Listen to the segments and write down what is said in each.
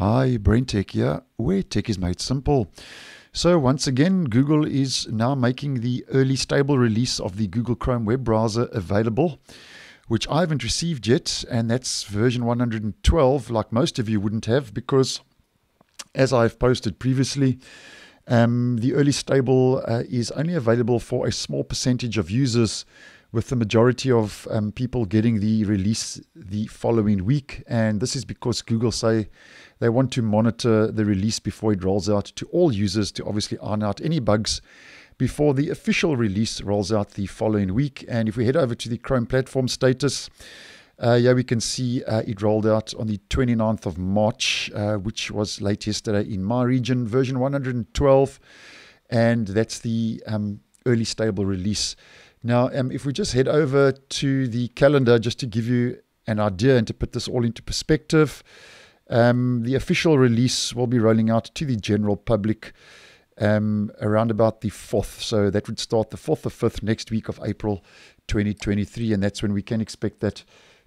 Hi, BrenTech here, where tech is made simple. So, once again, Google is now making the early stable release of the Google Chrome web browser available, which I haven't received yet, and that's version 112, like most of you wouldn't have, because as I've posted previously, um, the early stable uh, is only available for a small percentage of users with the majority of um, people getting the release the following week. And this is because Google say they want to monitor the release before it rolls out to all users to obviously iron out any bugs before the official release rolls out the following week. And if we head over to the Chrome platform status, uh, yeah, we can see uh, it rolled out on the 29th of March, uh, which was late yesterday in my region, version 112. And that's the um, early stable release. Now, um, if we just head over to the calendar, just to give you an idea and to put this all into perspective, um, the official release will be rolling out to the general public um, around about the 4th. So that would start the 4th or 5th next week of April 2023, and that's when we can expect that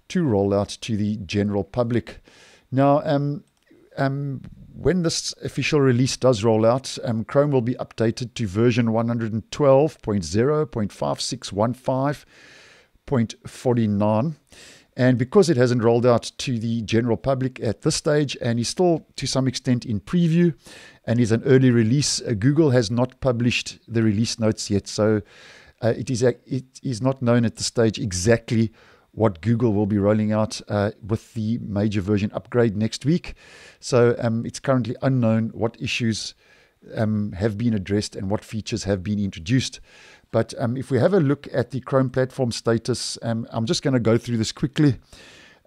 to roll out to the general public. Now, um, um, when this official release does roll out, um, Chrome will be updated to version 112.0.5615.49. And because it hasn't rolled out to the general public at this stage and is still to some extent in preview and is an early release, uh, Google has not published the release notes yet. So uh, it, is, it is not known at this stage exactly what Google will be rolling out uh, with the major version upgrade next week. So um, it's currently unknown what issues um, have been addressed and what features have been introduced. But um, if we have a look at the Chrome platform status, um, I'm just going to go through this quickly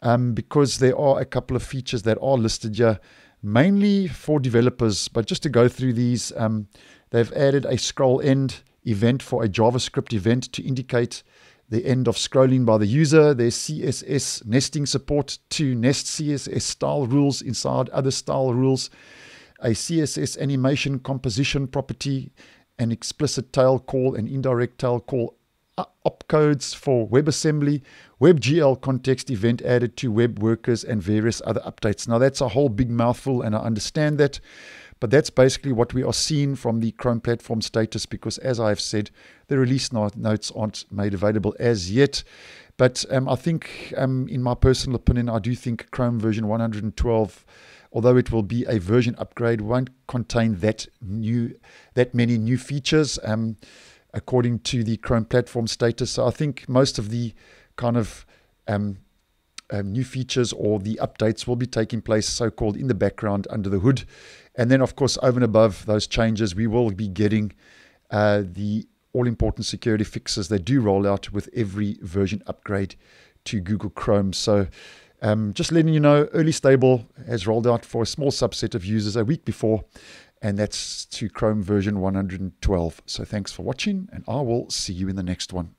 um, because there are a couple of features that are listed here, mainly for developers. But just to go through these, um, they've added a scroll end event for a JavaScript event to indicate the end of scrolling by the user. There's CSS nesting support to nest CSS style rules inside other style rules, a CSS animation composition property, an explicit tail call and indirect tail call uh, opcodes for WebAssembly, WebGL context event added to web workers, and various other updates. Now, that's a whole big mouthful, and I understand that. But that's basically what we are seeing from the Chrome platform status because, as I've said, the release notes aren't made available as yet. But um, I think, um, in my personal opinion, I do think Chrome version 112, although it will be a version upgrade, won't contain that new, that many new features, um, according to the Chrome platform status. So I think most of the kind of um, um, new features or the updates will be taking place, so called, in the background under the hood. And then, of course, over and above those changes, we will be getting uh, the all important security fixes that do roll out with every version upgrade to Google Chrome. So, um, just letting you know, Early Stable has rolled out for a small subset of users a week before, and that's to Chrome version 112. So, thanks for watching, and I will see you in the next one.